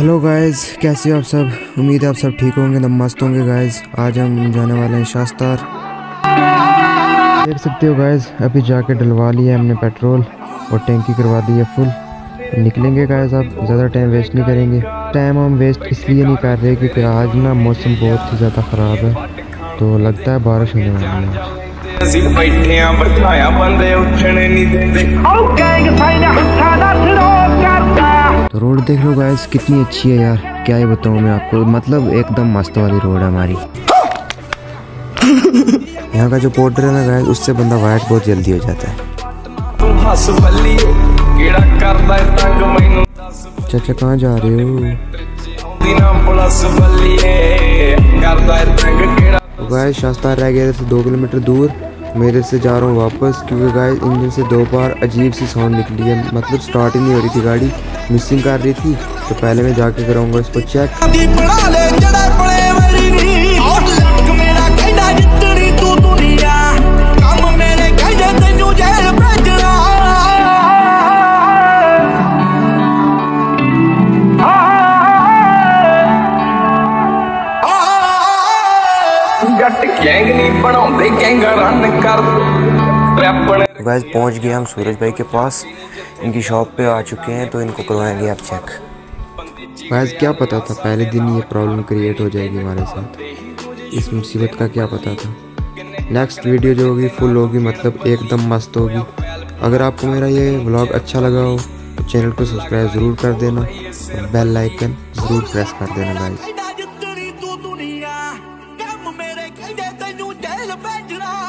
Hello guys कैसे हो आप सब? उम्मीद है आप सब ठीक होंगे एकदम मस्त होंगे गाइस आज हम जाने वाले हैं शास्तार. देख सकते हो गाइस अभी जाके डलवा लिया हमने पेट्रोल और टैंकी करवा दी है फुल निकलेंगे गाइस आप ज़्यादा टाइम वेस्ट नहीं करेंगे. टाइम हम वेस्ट इसलिए नहीं कर रहे क्योंकि आज ना मौसम बहुत ही ज़्यादा ख़राब है. तो लगता है बारिश होने वाली है बैठे बंदे उठने नहीं देते रोड देख लो गाइस कितनी अच्छी है यार। क्या ही बताऊँ मैं आपको मतलब एकदम मस्त वाली रोड है हमारी। यहाँ का जो पोर्टर है ना गाइस उससे बंदा वाइट बहुत जल्दी हो जाता है। चाचा, कहाँ जा रहे हो? तो गाइस शास्ता रह गया था दो किलोमीटर दूर। मेरे से जा रहा हूँ वापस, क्योंकि गाय इंजन से दो बार अजीब सी साउंड निकली है। मतलब स्टार्ट ही नहीं हो रही थी गाड़ी मिसिंग कर रही थी तो पहले मैं जाके कराऊँगा इसको चेक ਜੱਟ ਗੈਂਗ ਨਹੀਂ ਬਣਾਉਂਦੇ ਗੈਂਗ ਰਨ ਕਰ ਰੈਪਣ तो गाइस पहुंच गए हम सूरज भाई के पास इनकी शॉप पे आ चुके हैं तो इनको करवाएंगे आप चेक गाइस क्या पता था पहले दिन ये प्रॉब्लम क्रिएट हो जाएगी हमारे साथ इस मुसीबत का क्या पता था नेक्स्ट वीडियो जो होगी फुल होगी मतलब एकदम मस्त होगी अगर आपको मेरा ये व्लॉग अच्छा लगा हो तो चैनल को सब्सक्राइब ज़रूर कर देना और बेल आइकन ज़रूर प्रेस कर देना गाइस ਮੁੰਮੇਰੇ ਕਹਿੰਦੇ ਤੈਨੂੰ ਜੇਲ੍ਹ ਭੇਜਣਾ।